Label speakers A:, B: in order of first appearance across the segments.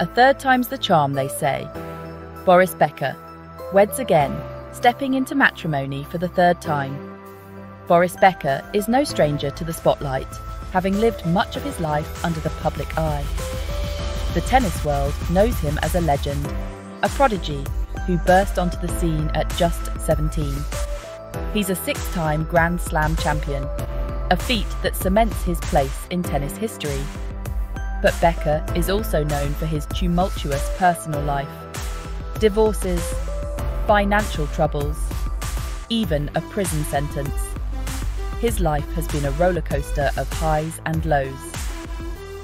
A: A third time's the charm, they say. Boris Becker weds again, stepping into matrimony for the third time. Boris Becker is no stranger to the spotlight, having lived much of his life under the public eye. The tennis world knows him as a legend, a prodigy who burst onto the scene at just 17. He's a six time Grand Slam champion, a feat that cements his place in tennis history. But Becker is also known for his tumultuous personal life divorces, financial troubles, even a prison sentence. His life has been a rollercoaster of highs and lows.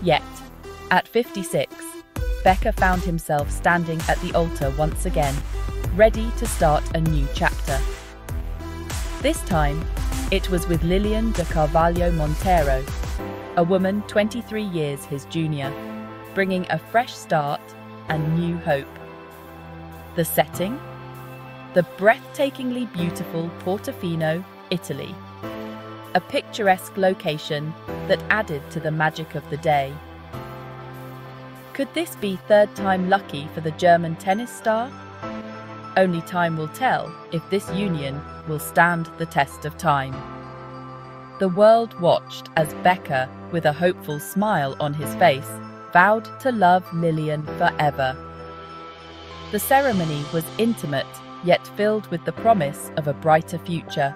A: Yet, at 56, Becker found himself standing at the altar once again, ready to start a new chapter. This time, it was with Lilian de Carvalho Monteiro, a woman 23 years his junior, bringing a fresh start and new hope. The setting? The breathtakingly beautiful Portofino, Italy. A picturesque location that added to the magic of the day. Could this be third time lucky for the German tennis star? Only time will tell if this union will stand the test of time. The world watched as Becker, with a hopeful smile on his face, vowed to love Lilian forever. The ceremony was intimate, yet filled with the promise of a brighter future.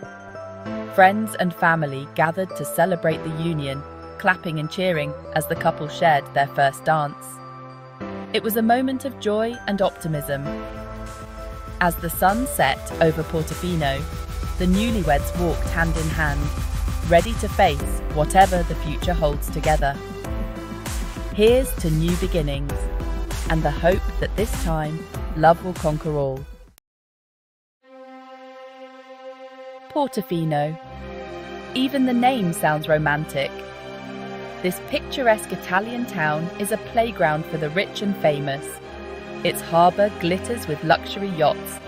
A: Friends and family gathered to celebrate the union, clapping and cheering as the couple shared their first dance. It was a moment of joy and optimism. As the sun set over Portofino, the newlyweds walked hand in hand, ready to face whatever the future holds together. Here's to new beginnings and the hope that this time love will conquer all. Portofino. Even the name sounds romantic. This picturesque Italian town is a playground for the rich and famous. Its harbour glitters with luxury yachts.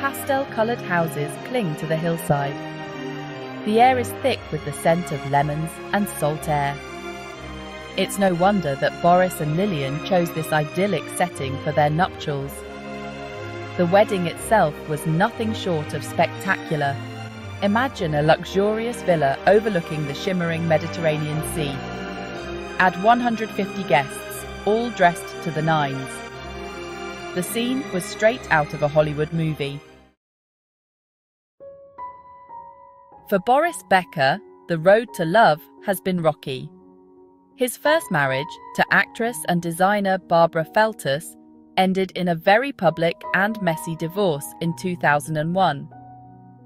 A: Pastel coloured houses cling to the hillside. The air is thick with the scent of lemons and salt air. It's no wonder that Boris and Lilian chose this idyllic setting for their nuptials. The wedding itself was nothing short of spectacular. Imagine a luxurious villa overlooking the shimmering Mediterranean Sea Add 150 guests, all dressed to the nines. The scene was straight out of a Hollywood movie. For Boris Becker, the road to love has been rocky. His first marriage to actress and designer Barbara Feltus ended in a very public and messy divorce in 2001.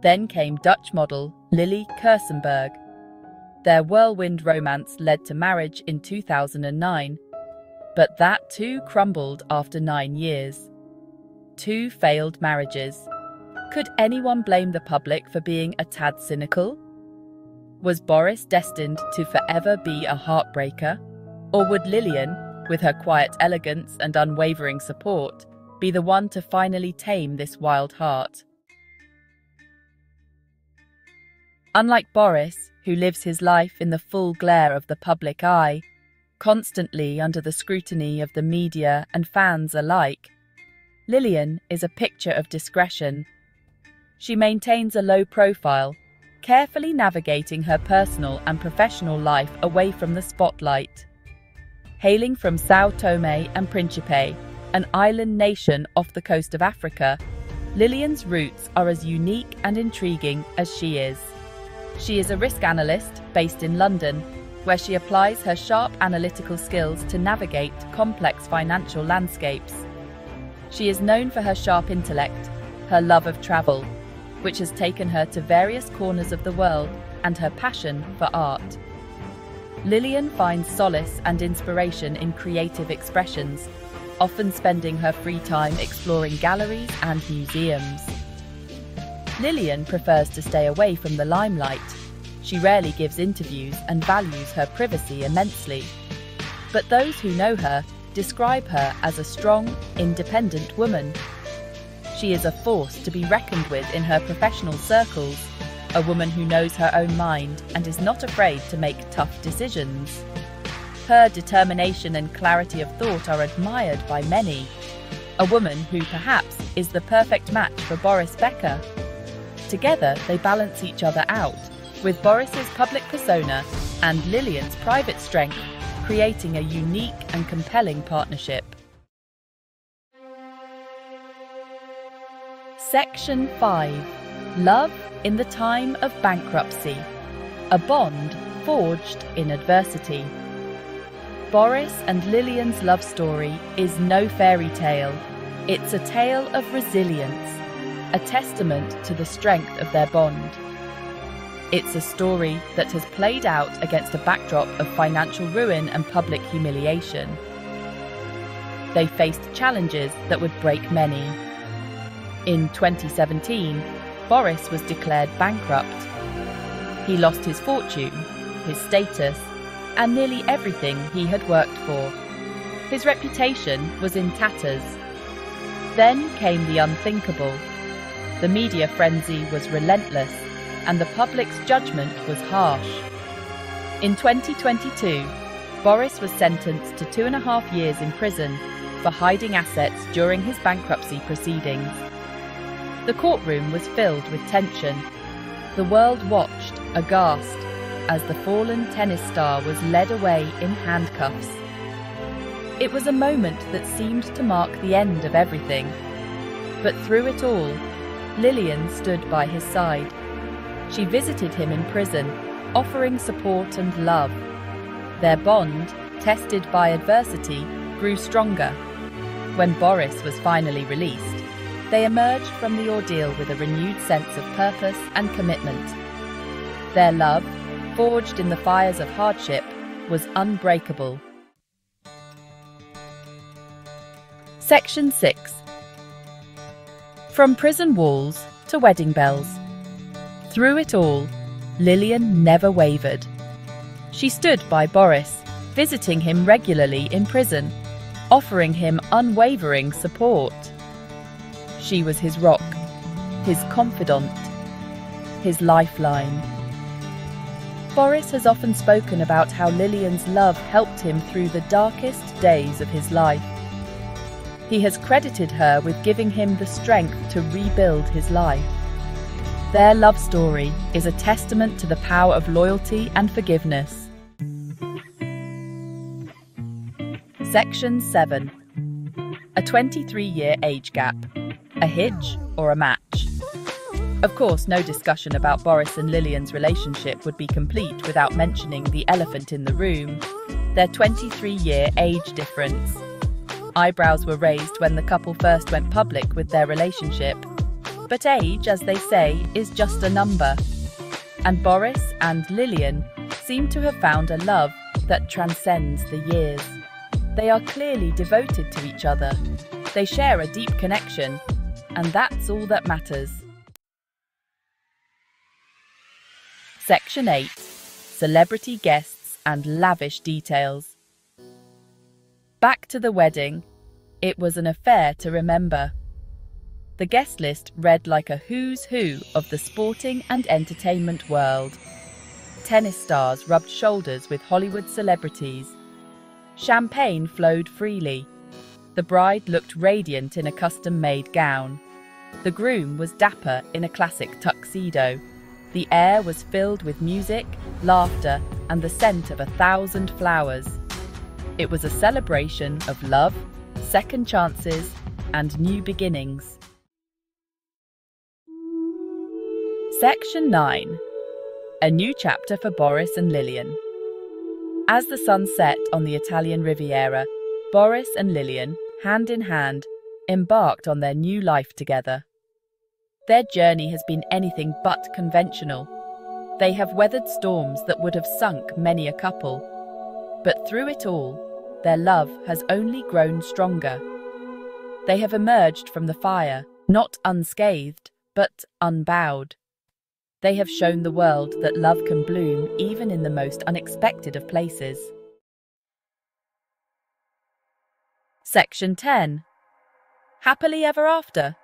A: Then came Dutch model Lilly Kerssenberg, their whirlwind romance led to marriage in 2009, but that too crumbled after nine years. Two failed marriages. Could anyone blame the public for being a tad cynical? Was Boris destined to forever be a heartbreaker? Or would Lilian, with her quiet elegance and unwavering support, be the one to finally tame this wild heart? Unlike Boris, who lives his life in the full glare of the public eye, constantly under the scrutiny of the media and fans alike. Lilian is a picture of discretion. She maintains a low profile, carefully navigating her personal and professional life away from the spotlight. Hailing from Sao Tome and Principe, an island nation off the coast of Africa, Lilian's roots are as unique and intriguing as she is. She is a risk analyst based in London, where she applies her sharp analytical skills to navigate complex financial landscapes. She is known for her sharp intellect, her love of travel, which has taken her to various corners of the world, and her passion for art. Lilian finds solace and inspiration in creative expressions, often spending her free time exploring galleries and museums. Lilian prefers to stay away from the limelight. She rarely gives interviews and values her privacy immensely. But those who know her describe her as a strong, independent woman. She is a force to be reckoned with in her professional circles, a woman who knows her own mind and is not afraid to make tough decisions. Her determination and clarity of thought are admired by many. A woman who perhaps is the perfect match for Boris Becker. Together, they balance each other out, with Boris's public persona and Lilian's private strength, creating a unique and compelling partnership. Section 5 Love in the Time of Bankruptcy A Bond Forged in Adversity. Boris and Lilian's love story is no fairy tale. It's a tale of resilience, a testament to the strength of their bond. It's a story that has played out against a backdrop of financial ruin and public humiliation. They faced challenges that would break many. In 2017, Boris was declared bankrupt. He lost his fortune, his status, and nearly everything he had worked for. His reputation was in tatters. Then came the unthinkable. The media frenzy was relentless, and the public's judgment was harsh. In 2022, Boris was sentenced to two and a half years in prison for hiding assets during his bankruptcy proceedings. The courtroom was filled with tension. The world watched, aghast, as the fallen tennis star was led away in handcuffs. It was a moment that seemed to mark the end of everything. But through it all, Lilian stood by his side. She visited him in prison, offering support and love. Their bond, tested by adversity, grew stronger. When Boris was finally released, they emerged from the ordeal with a renewed sense of purpose and commitment. Their love, forged in the fires of hardship, was unbreakable. Section 6 From prison walls to wedding bells. Through it all, Lilian never wavered. She stood by Boris, visiting him regularly in prison, offering him unwavering support. She was his rock, his confidant, his lifeline. Boris has often spoken about how Lilian's love helped him through the darkest days of his life. He has credited her with giving him the strength to rebuild his life. Their love story is a testament to the power of loyalty and forgiveness. Section 7 A 23 year age gap. A hitch or a match? Of course, no discussion about Boris and Lilian's relationship would be complete without mentioning the elephant in the room their 23 year age difference. Eyebrows were raised when the couple first went public with their relationship. But age, as they say, is just a number. And Boris and Lilian seem to have found a love that transcends the years. They are clearly devoted to each other. They share a deep connection, and that's all that matters. Section 8 Celebrity Guests and Lavish Details. Back to the wedding. It was an affair to remember. The guest list read like a who's who of the sporting and entertainment world. Tennis stars rubbed shoulders with Hollywood celebrities. Champagne flowed freely. The bride looked radiant in a custom made gown. The groom was dapper in a classic tuxedo. The air was filled with music, laughter, and the scent of a thousand flowers. It was a celebration of love, second chances, and new beginnings. Section 9 A new chapter for Boris and Lilian. As the sun set on the Italian Riviera, Boris and Lilian, hand in hand, embarked on their new life together. Their journey has been anything but conventional. They have weathered storms that would have sunk many a couple. But through it all, their love has only grown stronger. They have emerged from the fire, not unscathed, but unbowed. They have shown the world that love can bloom even in the most unexpected of places. Section 10 Happily Ever After